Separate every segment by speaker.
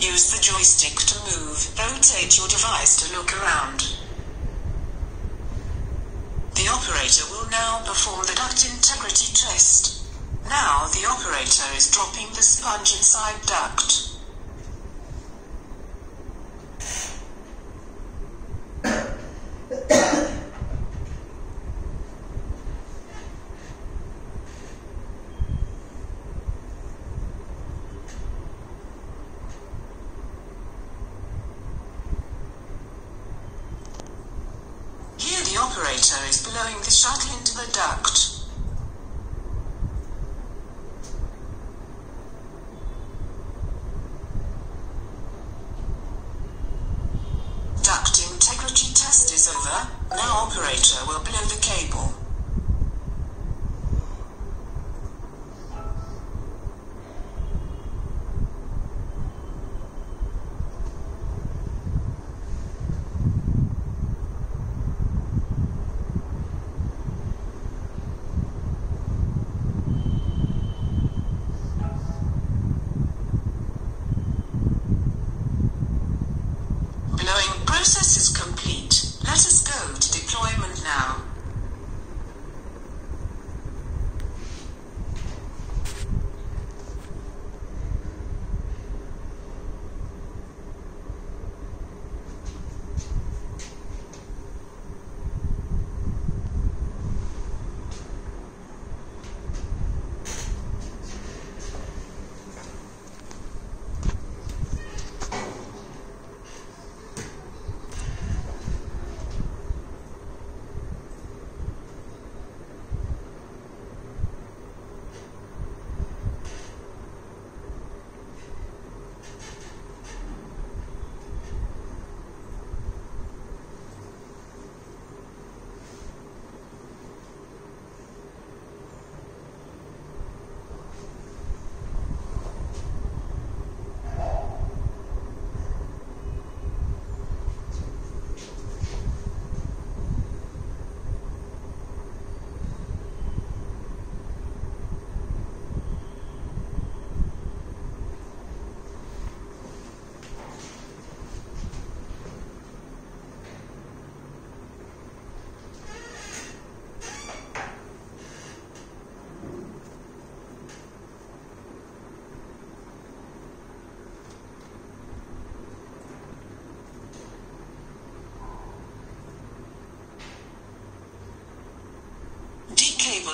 Speaker 1: Use the joystick to move. Rotate your device to look around. The operator will now perform the duct integrity test. Now the operator is dropping the sponge inside duct. Here the operator is blowing the shuttle into the duct. Duct integrity test is over. Now operator will blow the cable.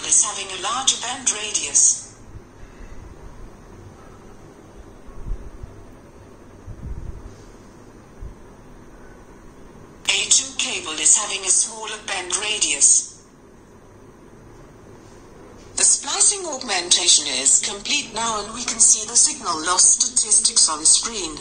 Speaker 1: Is having a larger bend radius. A2 cable is having a smaller bend radius. The splicing augmentation is complete now and we can see the signal loss statistics on screen.